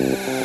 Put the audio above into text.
Yeah.